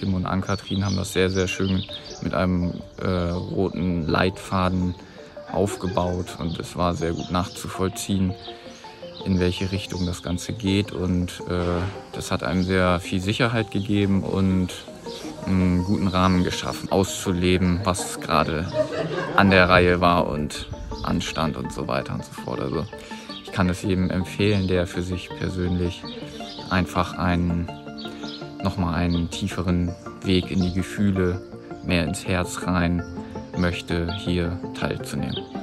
Tim und Ann-Kathrin haben das sehr, sehr schön mit einem äh, roten Leitfaden aufgebaut und es war sehr gut nachzuvollziehen, in welche Richtung das Ganze geht und äh, das hat einem sehr viel Sicherheit gegeben und einen guten Rahmen geschaffen, auszuleben, was gerade an der Reihe war und anstand und so weiter und so fort. Also ich kann es jedem empfehlen, der für sich persönlich einfach einen nochmal einen tieferen Weg in die Gefühle, mehr ins Herz rein möchte, hier teilzunehmen.